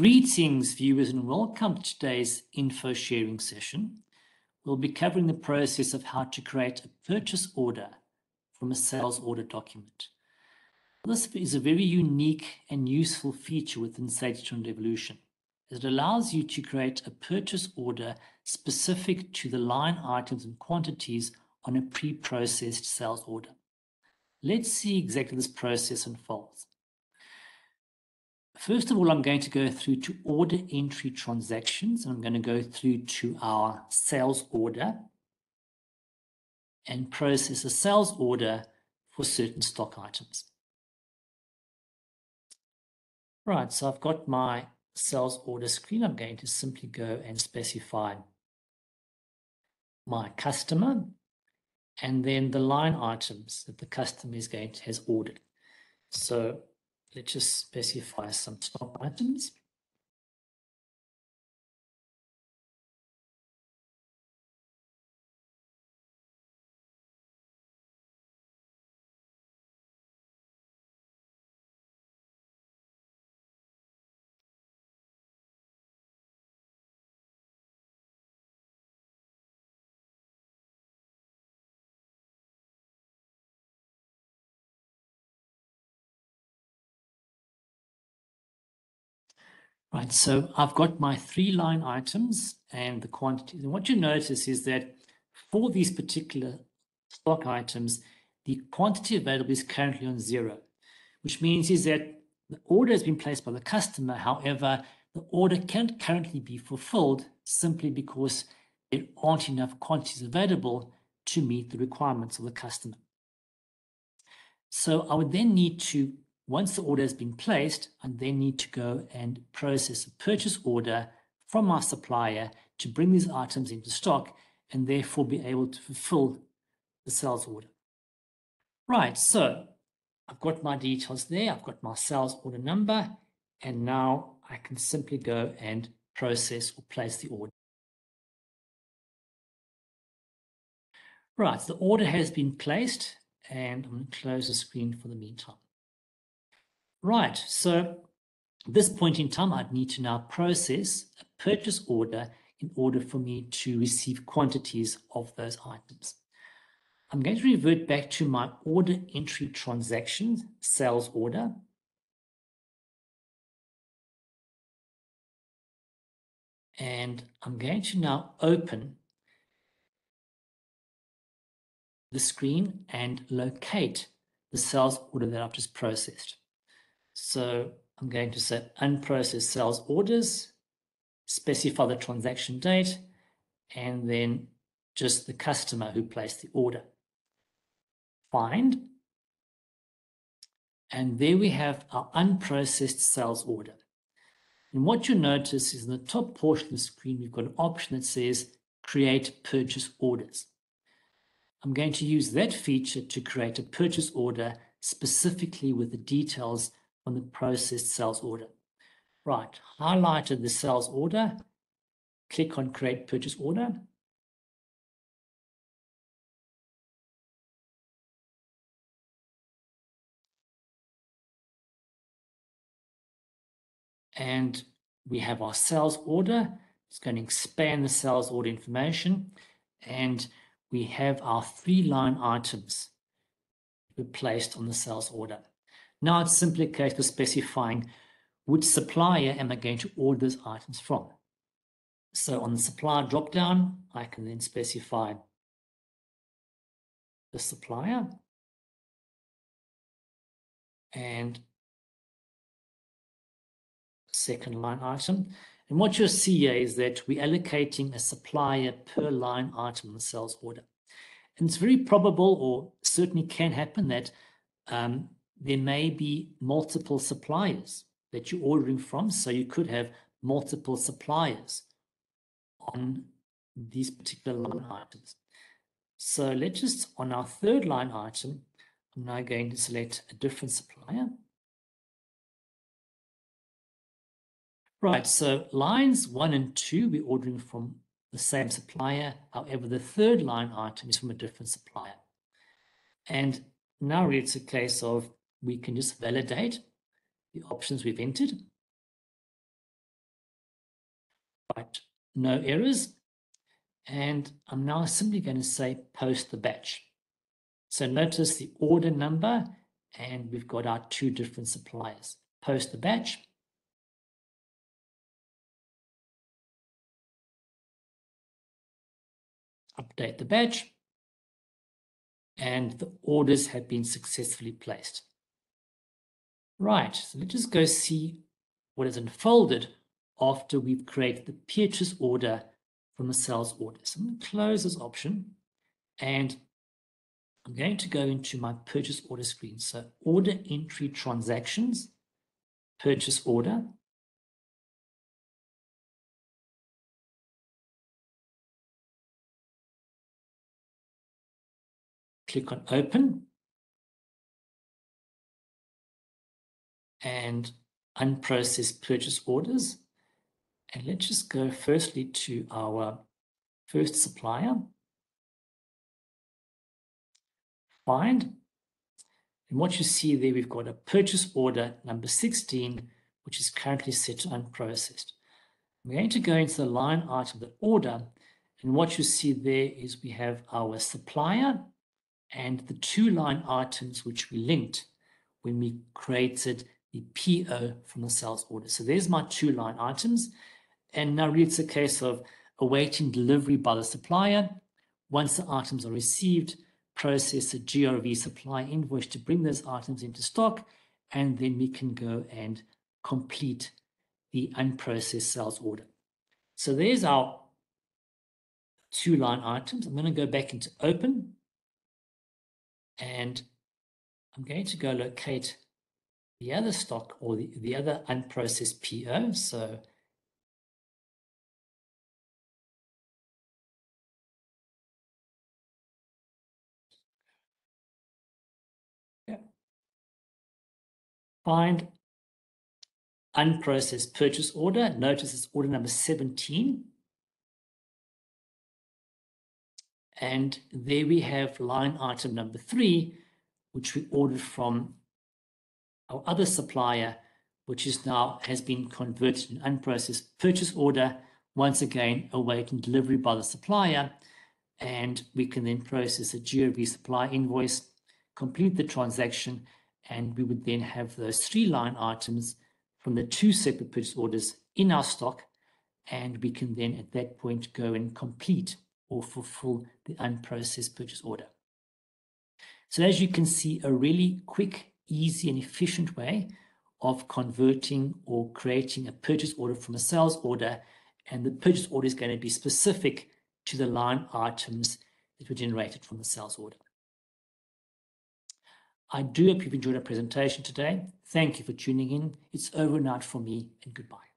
Greetings, viewers, and welcome to today's info sharing session. We'll be covering the process of how to create a purchase order from a sales order document. This is a very unique and useful feature within Sage Evolution. It allows you to create a purchase order specific to the line items and quantities on a pre-processed sales order. Let's see exactly this process unfolds. First of all, I'm going to go through to order entry transactions. and I'm going to go through to our sales order and process a sales order for certain stock items. Right, so I've got my sales order screen. I'm going to simply go and specify my customer and then the line items that the customer is going to has ordered. So let's just specify some stock items. Right, so I've got my three line items and the quantities. And what you notice is that for these particular stock items, the quantity available is currently on zero, which means is that the order has been placed by the customer. However, the order can't currently be fulfilled simply because there aren't enough quantities available to meet the requirements of the customer. So I would then need to once the order has been placed, I then need to go and process a purchase order from our supplier to bring these items into stock and therefore be able to fulfill the sales order. Right, so I've got my details there, I've got my sales order number, and now I can simply go and process or place the order. Right, the order has been placed and I'm going to close the screen for the meantime. Right, so this point in time, I'd need to now process a purchase order in order for me to receive quantities of those items. I'm going to revert back to my order entry transaction, sales order. And I'm going to now open the screen and locate the sales order that I've just processed. So I'm going to say unprocessed sales orders, specify the transaction date, and then just the customer who placed the order. Find. And there we have our unprocessed sales order. And what you notice is in the top portion of the screen, we've got an option that says create purchase orders. I'm going to use that feature to create a purchase order specifically with the details on the processed sales order. Right, highlighted the sales order, click on create purchase order. And we have our sales order. It's going to expand the sales order information. And we have our three line items placed on the sales order. Now it's simply a case of specifying which supplier am I going to order those items from. So on the supplier dropdown, I can then specify the supplier and second line item. And what you'll see here is that we're allocating a supplier per line item in the sales order. And it's very probable or certainly can happen that um, there may be multiple suppliers that you're ordering from. So you could have multiple suppliers on these particular line items. So let's just, on our third line item, I'm now going to select a different supplier. Right, so lines one and two, we're ordering from the same supplier. However, the third line item is from a different supplier. And now it's a case of we can just validate the options we've entered. Right, no errors. And I'm now simply going to say post the batch. So notice the order number and we've got our two different suppliers. Post the batch. Update the batch. And the orders have been successfully placed. Right, so let's just go see what is unfolded after we've created the purchase order from a sales order. So I'm going to close this option and I'm going to go into my purchase order screen. So order entry transactions, purchase order. Click on open. And unprocessed purchase orders. And let's just go firstly to our first supplier. Find. And what you see there, we've got a purchase order number 16, which is currently set to unprocessed. We're going to go into the line item, the order, and what you see there is we have our supplier and the two line items which we linked when we created the PO from the sales order. So there's my two line items. And now really it's a case of awaiting delivery by the supplier. Once the items are received, process the GRV supply invoice to bring those items into stock, and then we can go and complete the unprocessed sales order. So there's our two line items. I'm going to go back into open and I'm going to go locate the other stock or the, the other unprocessed PO. So yeah. find unprocessed purchase order. Notice it's order number 17. And there we have line item number three, which we ordered from our other supplier, which is now has been converted to an unprocessed purchase order, once again awaiting delivery by the supplier, and we can then process a GRV supply invoice, complete the transaction, and we would then have those three line items from the two separate purchase orders in our stock, and we can then at that point go and complete or fulfill the unprocessed purchase order. So as you can see, a really quick easy and efficient way of converting or creating a purchase order from a sales order. And the purchase order is going to be specific to the line items that were generated from the sales order. I do hope you've enjoyed our presentation today. Thank you for tuning in. It's over and out for me and goodbye.